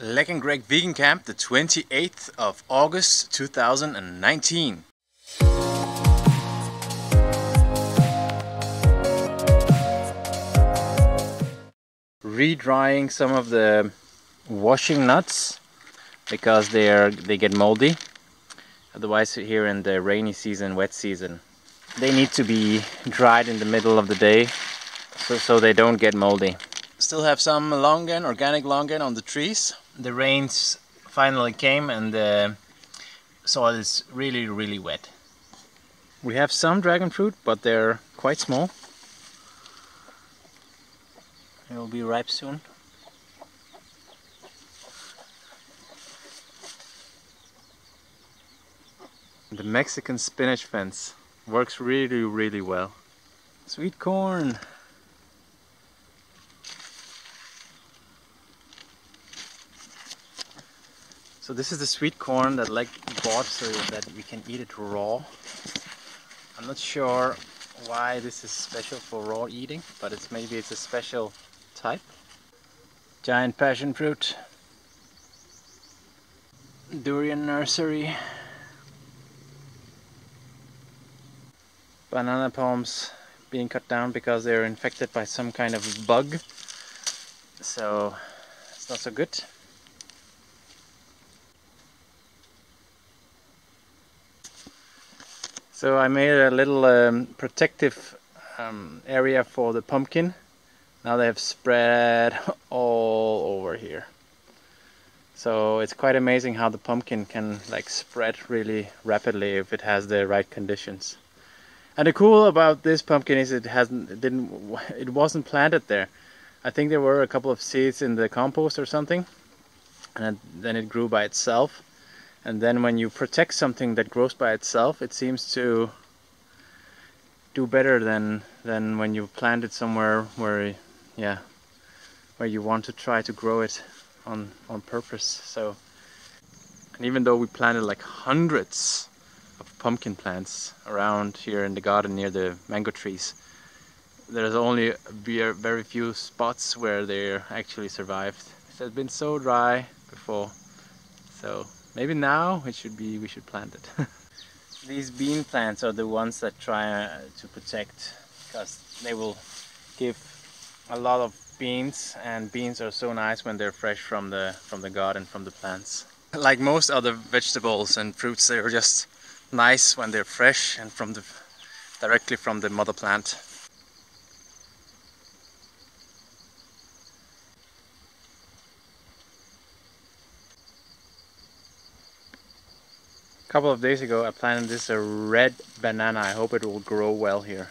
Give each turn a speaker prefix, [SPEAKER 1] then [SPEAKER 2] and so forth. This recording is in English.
[SPEAKER 1] Lek and Greg Vegan Camp, the 28th of August 2019. Redrying some of the washing nuts because they are they get moldy. Otherwise here in the rainy season, wet season, they need to be dried in the middle of the day so, so they don't get moldy. Still have some longan, organic longan on the trees the rains finally came and the soil is really really wet. We have some dragon fruit but they're quite small. They will be ripe soon. The Mexican spinach fence works really really well. Sweet corn! So this is the sweet corn that Lek bought so that we can eat it raw. I'm not sure why this is special for raw eating, but it's maybe it's a special type. Giant passion fruit. Durian nursery. Banana palms being cut down because they're infected by some kind of bug. So it's not so good. So I made a little um, protective um, area for the pumpkin. Now they have spread all over here. So it's quite amazing how the pumpkin can like spread really rapidly if it has the right conditions. And the cool about this pumpkin is it hasn't it didn't it wasn't planted there. I think there were a couple of seeds in the compost or something and then it grew by itself and then when you protect something that grows by itself it seems to do better than than when you plant it somewhere where yeah where you want to try to grow it on on purpose. So and even though we planted like hundreds of pumpkin plants around here in the garden near the mango trees there's only very few spots where they actually survived. It has been so dry before so Maybe now it should be, we should plant it. These bean plants are the ones that try uh, to protect because they will give a lot of beans and beans are so nice when they're fresh from the from the garden from the plants like most other vegetables and fruits they're just nice when they're fresh and from the directly from the mother plant couple of days ago I planted this a red banana. I hope it will grow well here.